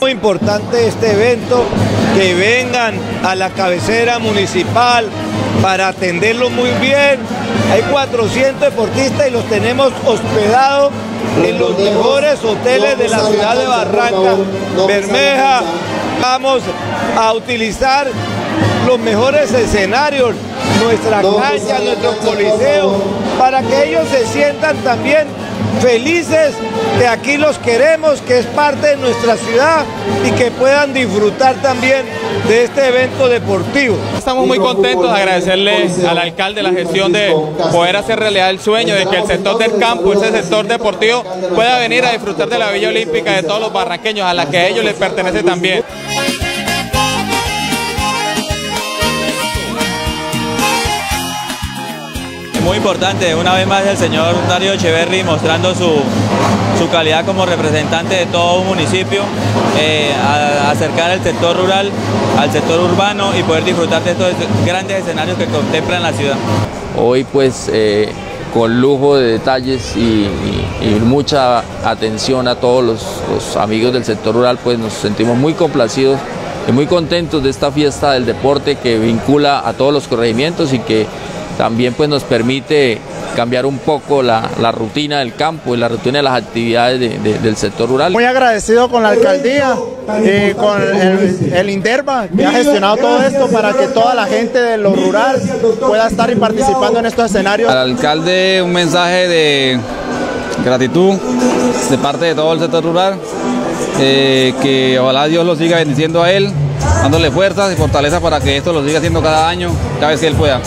muy importante este evento, que vengan a la cabecera municipal para atenderlo muy bien. Hay 400 deportistas y los tenemos hospedados en los mejores hoteles de la ciudad de Barranca Bermeja. Vamos a utilizar los mejores escenarios, nuestra cancha, nuestro coliseo, para que ellos se sientan también felices que aquí los queremos, que es parte de nuestra ciudad y que puedan disfrutar también de este evento deportivo. Estamos muy contentos de agradecerle al alcalde la gestión de poder hacer realidad el sueño de que el sector del campo, ese sector deportivo, pueda venir a disfrutar de la Villa Olímpica de todos los barranqueños, a la que a ellos les pertenece también. Muy importante, una vez más el señor Darío Echeverry mostrando su, su calidad como representante de todo un municipio, eh, acercar al sector rural, al sector urbano y poder disfrutar de estos grandes escenarios que contemplan la ciudad. Hoy pues eh, con lujo de detalles y, mucha atención a todos los, los amigos del sector rural, pues nos sentimos muy complacidos y muy contentos de esta fiesta del deporte que vincula a todos los corregimientos y que también pues nos permite cambiar un poco la, rutina del campo y la rutina de las actividades del sector rural. Muy agradecido con la alcaldía y eh, con el, el, Inderva que ha gestionado todo esto para que toda la gente de lo rural pueda estar y participando en estos escenarios. Al alcalde un mensaje de gratitud de parte de todo el sector rural, eh, que ojalá Dios lo siga bendiciendo a él, dándole fuerzas y fortaleza para que esto lo siga haciendo cada año, cada vez que él pueda.